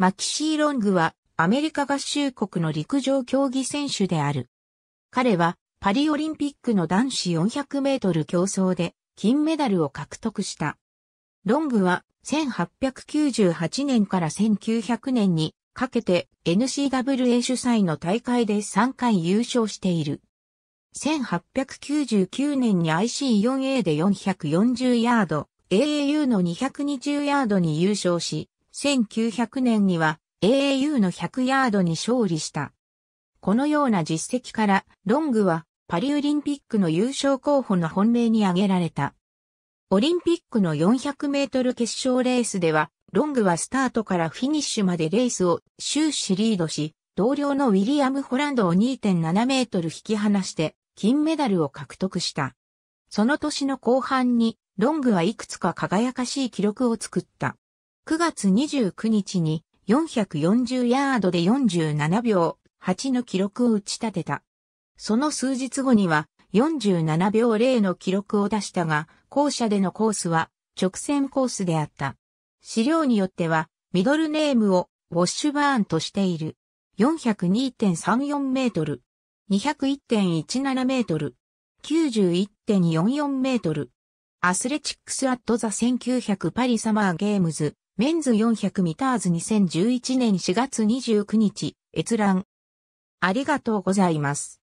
マキシー・ロングはアメリカ合衆国の陸上競技選手である。彼はパリオリンピックの男子400メートル競争で金メダルを獲得した。ロングは1898年から1900年にかけて NCWA 主催の大会で3回優勝している。1899年に IC4A で440ヤード、AAU の220ヤードに優勝し、1900年には AAU の100ヤードに勝利した。このような実績から、ロングはパリオリンピックの優勝候補の本命に挙げられた。オリンピックの400メートル決勝レースでは、ロングはスタートからフィニッシュまでレースを終始リードし、同僚のウィリアム・ホランドを2.7メートル引き離して金メダルを獲得した。その年の後半にロングはいくつか輝かしい記録を作った。9月29日に440ヤードで47秒8の記録を打ち立てた。その数日後には47秒0の記録を出したが、校舎でのコースは直線コースであった。資料によってはミドルネームをウォッシュバーンとしている。402.34メートル、201.17メートル、91.44メートル。Athletics at the 1900 Paris Summer Games, Men's 400 metres、2011年4月29日、閲覧。ありがとうございます。